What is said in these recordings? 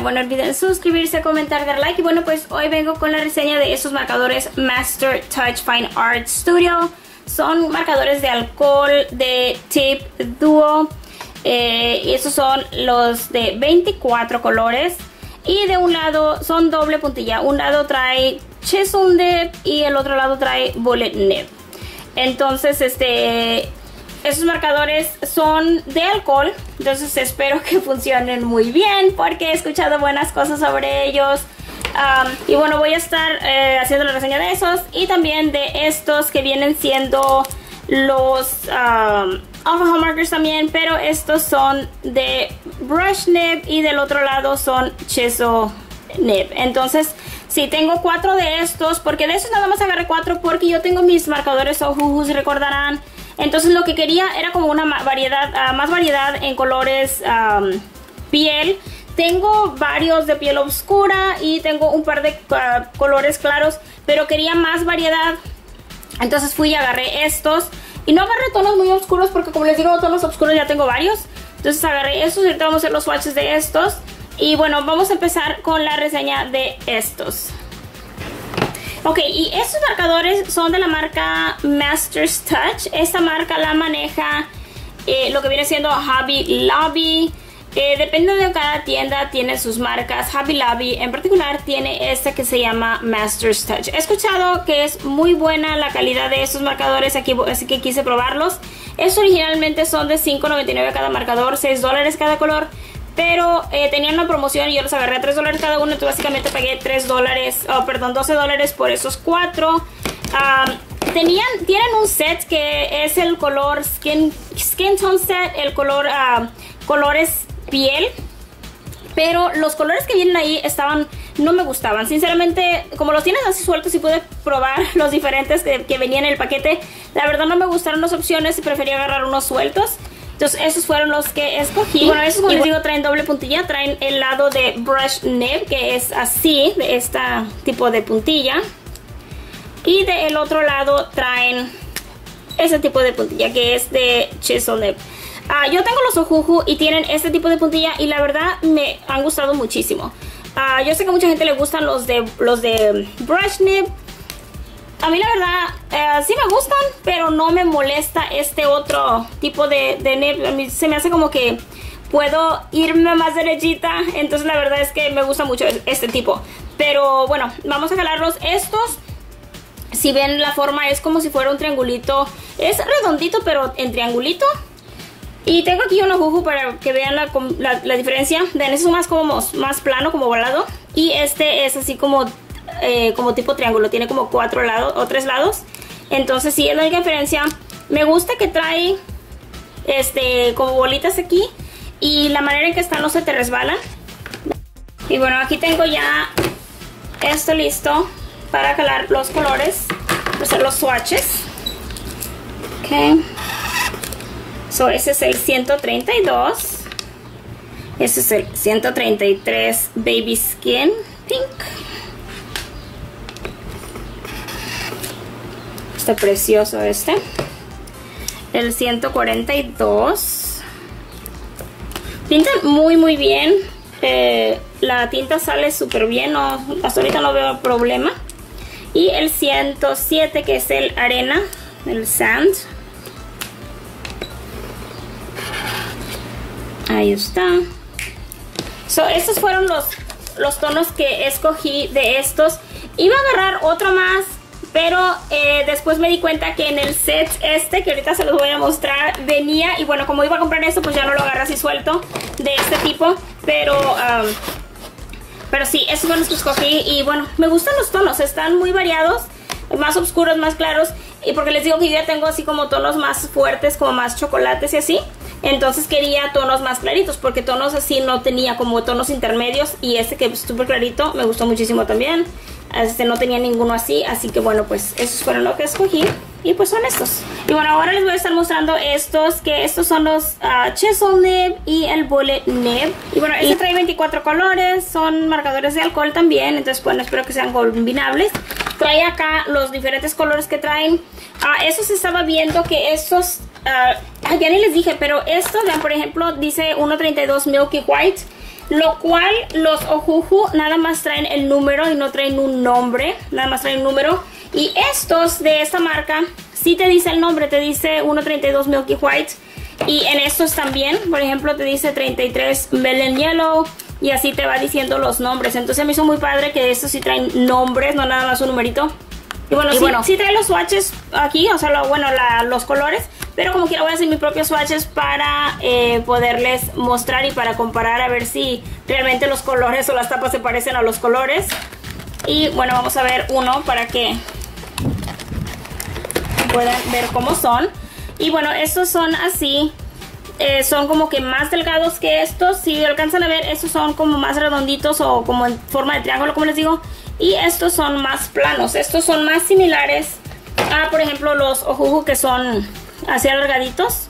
bueno, no olviden suscribirse, comentar, dar like. Y bueno, pues hoy vengo con la reseña de estos marcadores Master Touch Fine Art Studio. Son marcadores de alcohol de tip Duo. Eh, y estos son los de 24 colores. Y de un lado son doble puntilla. Un lado trae Chisel Nib y el otro lado trae Bullet Nib. Entonces, este, estos marcadores son de alcohol, entonces espero que funcionen muy bien porque he escuchado buenas cosas sobre ellos. y bueno, voy a estar eh, haciendo la reseña de esos y también de estos que vienen siendo los um, alcohol markers también, pero estos son de brush nib y del otro lado son chisel nib. Entonces, sí, tengo cuatro de estos, porque de esos nada más agarré cuatro porque yo tengo mis marcadores Ohuhu, si recordarán. Entonces lo que quería era como una variedad, ah, más variedad en colores piel. Tengo varios de piel oscura y tengo un par de ah, colores claros, pero quería más variedad. Entonces fui y agarré estos. Y no agarré tonos muy oscuros porque como les digo, tonos oscuros ya tengo varios. Entonces agarré estos y ahorita vamos a hacer los swatches de estos. Y bueno, vamos a empezar con la reseña de estos. Ok, y estos marcadores son de la marca Masters Touch. Esta marca la maneja eh, lo que viene siendo Hobby Lobby. Eh, depende de cada tienda, tiene sus marcas. Hobby Lobby en particular tiene esta que se llama Masters Touch. He escuchado que es muy buena la calidad de estos marcadores, aquí, así que quise probarlos. Estos originalmente son de $5.99 cada marcador, 6 dólares cada color. Pero eh, tenían una promoción y yo los agarré a 3 dólares cada uno. Entonces básicamente pagué 3 dólares, oh, perdón, 12 dólares por esos 4. tenían, tienen un set que es el color Skin, skin Tone Set, el color colores piel. Pero los colores que vienen ahí estaban, no me gustaban. Sinceramente, como los tienes así sueltos y pude probar los diferentes que, que venían en el paquete, la verdad no me gustaron las opciones y preferí agarrar unos sueltos. Entonces esos fueron los que escogí. bueno, esos como les digo traen doble puntilla, traen el lado de brush nib que es así, de este tipo de puntilla. Y del otro lado traen ese tipo de puntilla que es de chisel nib. Ah, yo tengo los ojuju y tienen este tipo de puntilla y la verdad me han gustado muchísimo. Ah, yo sé que a mucha gente le gustan los de, los de brush nib, a mí la verdad, eh, sí me gustan, pero no me molesta este otro tipo de, de A mí se me hace como que puedo irme más derechita. Entonces la verdad es que me gusta mucho este tipo. Pero bueno, vamos a jalarlos estos. Si ven la forma es como si fuera un triangulito. Es redondito pero en triangulito. Y tengo aquí un juju para que vean la, la, diferencia. Este es más como más plano, como volado. Y este es así como eh, como tipo triángulo, tiene como cuatro lados o tres lados. Entonces sí es la única diferencia. Me gusta que trae este como bolitas aquí y la manera en que están no se te resbalan. Y bueno, aquí tengo ya esto listo para calar los colores, hacer los swatches. Ok. So, ese es el 132. Ese es el 133 Baby Skin Pink. Está precioso este. El 142. Pintan muy muy bien. Eh, la tinta sale súper bien. No, hasta ahorita no veo problema. Y el 107 que es el arena. El sand. Ahí está. So, estos fueron los, los tonos que escogí de estos. Iba a agarrar otro más pero eh, después me di cuenta que en el set este, que ahorita se los voy a mostrar, venía. Y bueno, como iba a comprar esto, pues ya no lo agarré así suelto de este tipo. Pero, pero sí, esos son los que escogí. Y bueno, me gustan los tonos, están muy variados. Más oscuros, más claros. Y porque les digo que yo ya tengo así como tonos más fuertes, como más chocolates y así. Entonces quería tonos más claritos, porque tonos así no tenía como tonos intermedios. Y este que es súper clarito me gustó muchísimo también. Este no tenía ninguno así, así que bueno, pues esos fueron los que escogí. Y pues son estos. Y bueno, ahora les voy a estar mostrando estos, que estos son los uh, Chisel Nib y el Bullet Nib. Y bueno, este trae 24 colores, son marcadores de alcohol también, entonces bueno, espero que sean combinables. Trae acá los diferentes colores que traen. Uh, estos estaba viendo que estos, uh, ya ni les dije, pero estos, vean, por ejemplo, dice 1.32 Milky White. Lo cual los Ojuju nada más traen el número y no traen un nombre. Nada más traen un número. Y estos de esta marca sí te dice el nombre. Te dice 132 Milky White. Y en estos también, por ejemplo, te dice 33 Melon Yellow. Y así te va diciendo los nombres. Entonces me hizo muy padre que estos sí traen nombres, no nada más un numerito. Y bueno, sí, sí trae los swatches aquí, o sea, lo, bueno, los colores. Pero como quiera voy a hacer mis propios swatches para eh, poderles mostrar y para comparar a ver si realmente los colores o las tapas se parecen a los colores. Y bueno, vamos a ver uno para que puedan ver cómo son. Y bueno, estos son así. Eh, son como que más delgados que estos. Si alcanzan a ver, estos son como más redonditos o como en forma de triángulo, como les digo. Y estos son más planos. Estos son más similares a, por ejemplo, los ojuju que son así alargaditos.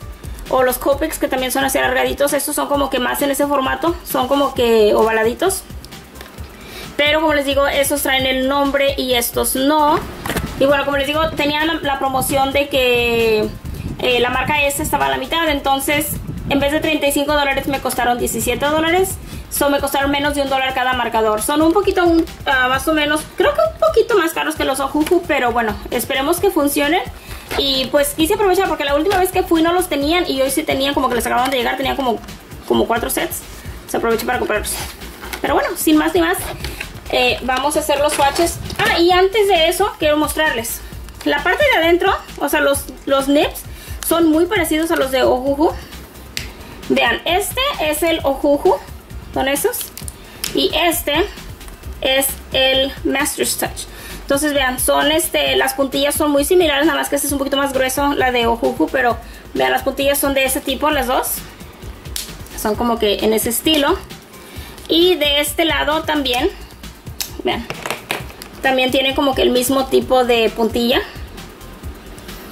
O los Copex que también son así alargaditos. Estos son como que más en ese formato. Son como que ovaladitos. Pero como les digo, estos traen el nombre y estos no. Y bueno, como les digo, tenían la, promoción de que eh, la marca S estaba a la mitad. Entonces, en vez de 35 dólares me costaron 17 dólares. Son me costaron menos de un dólar cada marcador. Son un poquito, ah, más o menos, creo que un poquito más caros que los Ojuju, pero bueno, esperemos que funcionen. Y pues quise aprovechar porque la última vez que fui no los tenían y hoy sí tenían como que les acababan de llegar, tenían como, como cuatro sets. Se aproveché para comprarlos. Pero bueno, sin más ni más, eh, vamos a hacer los swatches. Ah, y antes de eso, quiero mostrarles. La parte de adentro, o sea, los, los nips son muy parecidos a los de Ojuju. Vean, este es el Ojuju son esos. Y este es el Master's Touch. Entonces vean, son este, las puntillas son muy similares, nada más que este es un poquito más grueso, la de Ojuju, pero vean, las puntillas son de ese tipo, las dos. Son como que en ese estilo. Y de este lado también, vean, también tiene como que el mismo tipo de puntilla.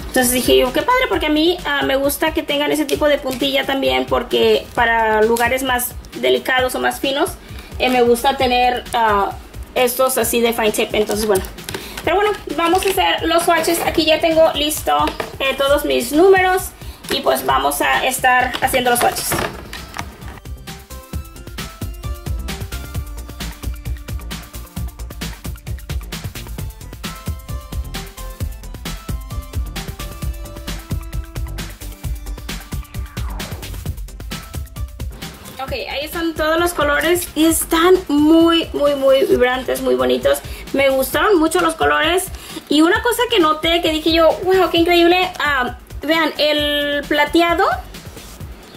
Entonces dije yo, qué padre, porque a mí ah, me gusta que tengan ese tipo de puntilla también, porque para lugares más delicados o más finos, eh, me gusta tener ah, estos así de fine tip. Entonces, bueno. Pero bueno, vamos a hacer los swatches. Aquí ya tengo listo eh, todos mis números y pues vamos a estar haciendo los swatches. Ok, ahí están todos los colores y están muy, muy, muy vibrantes, muy bonitos. Me gustaron mucho los colores. Y una cosa que noté, que dije yo, wow, qué increíble. Ah, vean, el plateado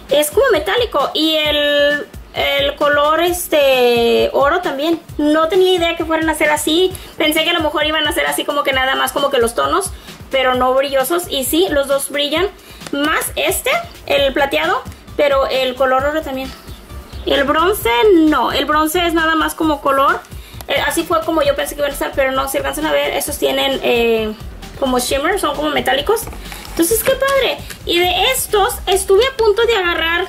es como metálico y el, el color este oro también. No tenía idea que fueran a ser así. Pensé que a lo mejor iban a ser así como que nada más como que los tonos, pero no brillosos. Y sí, los dos brillan. Más este, el plateado, pero el color oro también. El bronce no, el bronce es nada más como color. Eh, así fue como yo pensé que iban a estar, pero no, si alcanzan a ver, estos tienen eh, como shimmer, son como metálicos. Entonces, qué padre. Y de estos, estuve a punto de agarrar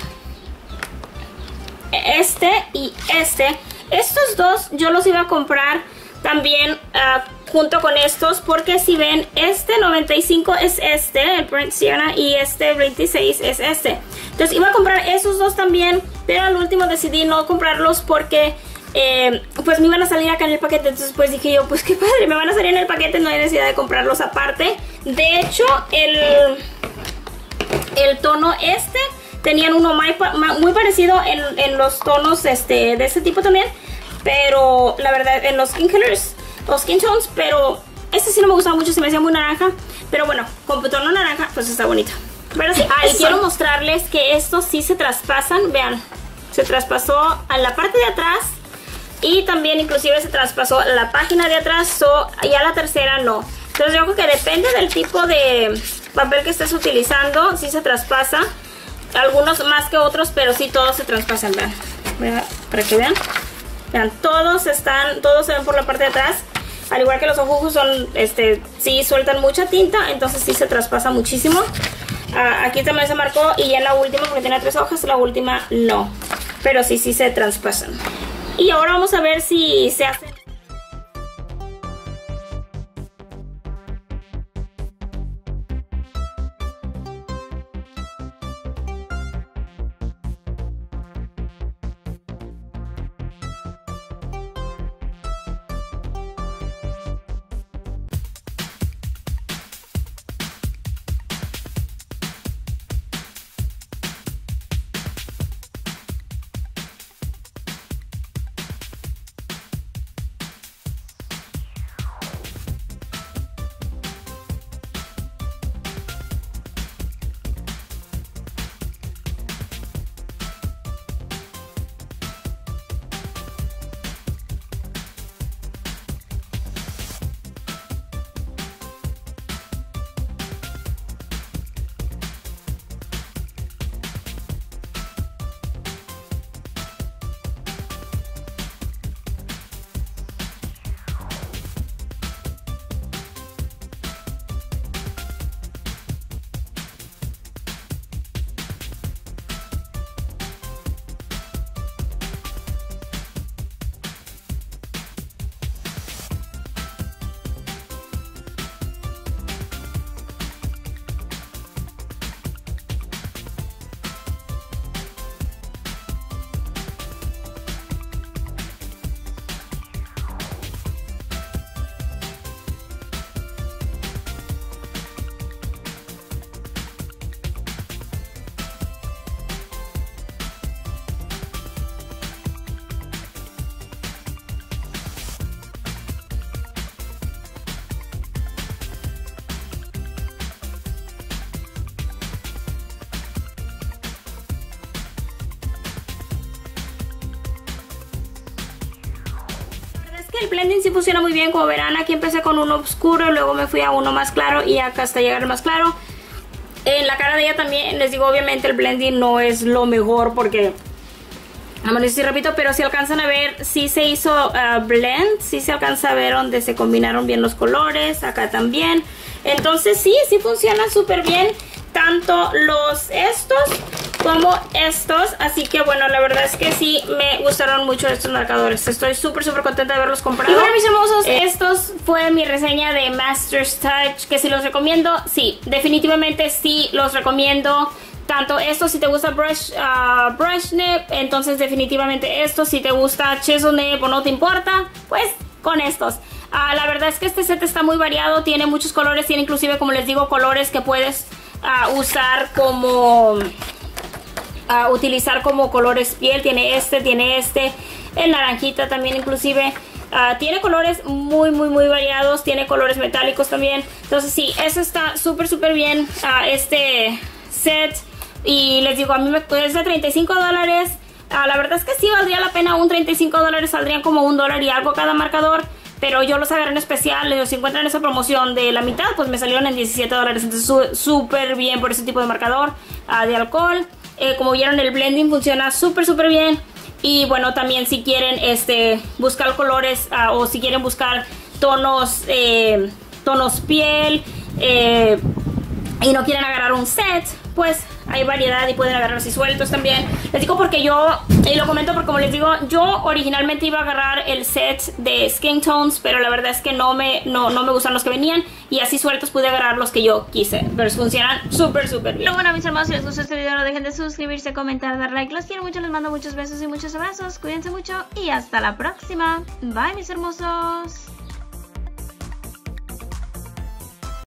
este y este. Estos dos yo los iba a comprar también uh, junto con estos porque si ven este 95 es este, el Brent Sienna y este 26 es este. Entonces iba a comprar esos dos también, pero al último decidí no comprarlos porque eh, pues me iban a salir acá en el paquete. Entonces pues dije yo, pues qué padre, me van a salir en el paquete, no hay necesidad de comprarlos aparte. De hecho, el, el tono este tenían uno muy, muy parecido en, en, los tonos este, de este tipo también. Pero la verdad, en los skin colors, los skin tones, pero este sí no me gustaba mucho, se me hacía muy naranja. Pero bueno, con tono naranja, pues está bonito. Pero sí, ah, quiero mostrarles que estos sí se traspasan, vean, se traspasó a la parte de atrás y también inclusive se traspasó la página de atrás y a la tercera no. Entonces yo creo que depende del tipo de papel que estés utilizando, sí se traspasa. Algunos más que otros, pero sí todos se traspasan, vean, para que vean. Vean, todos están, todos se ven por la parte de atrás. Al igual que los ojos son, este, sí sueltan mucha tinta, entonces sí se traspasa muchísimo. Ah, aquí también se marcó y ya la última, porque tiene tres hojas, la última no. Pero sí, sí se traspasan. Y ahora vamos a ver si se hace el blending sí funciona muy bien, como verán aquí empecé con uno oscuro, luego me fui a uno más claro y acá hasta llegar más claro. En la cara de ella también, les digo, obviamente el blending no es lo mejor porque... No sé si repito, pero si alcanzan a ver, sí se hizo uh, blend, sí se alcanza a ver donde se combinaron bien los colores, acá también. Entonces sí, sí funciona súper bien, tanto los estos como estos. Así que bueno, la verdad es que sí me gustaron mucho estos marcadores. Estoy súper, súper contenta de haberlos comprado. Y bueno, mis hermosos, eh, estos fue mi reseña de Master's Touch. Que si los recomiendo, sí, definitivamente sí los recomiendo. Tanto esto si te gusta brush, uh, brush nip, entonces definitivamente esto. Si te gusta chisel nip o no te importa, pues con estos. Uh, la verdad es que este set está muy variado, tiene muchos colores, tiene inclusive, como les digo, colores que puedes uh, usar como a utilizar como colores piel. Tiene este, tiene este, el naranjita también inclusive. Ah, tiene colores muy, muy, muy variados. Tiene colores metálicos también. Entonces sí, eso está súper, súper bien. Uh, este set. Y les digo, a mí me es de 35 dólares. Ah, la verdad es que sí valdría la pena un 35 dólares. Saldrían como un dólar y algo cada marcador pero yo los agarré en especial, los si encuentran esa promoción de la mitad, pues me salieron en 17 dólares, entonces súper bien por ese tipo de marcador de alcohol. Eh, como vieron el blending funciona súper súper bien. Y bueno, también si quieren este, buscar colores ah, o si quieren buscar tonos, eh, tonos piel eh, y no quieren agarrar un set, pues hay variedad y pueden agarrar así sueltos también. Les digo porque yo, y lo comento porque como les digo, yo originalmente iba a agarrar el set de Skin Tones, pero la verdad es que no me, no, no me gustan los que venían y así sueltos pude agarrar los que yo quise, pero funcionan súper súper bien. Bueno mis hermanos, si les gustó este video no dejen de suscribirse, comentar, dar like, los quiero mucho, les mando muchos besos y muchos abrazos, cuídense mucho y hasta la próxima. Bye mis hermosos.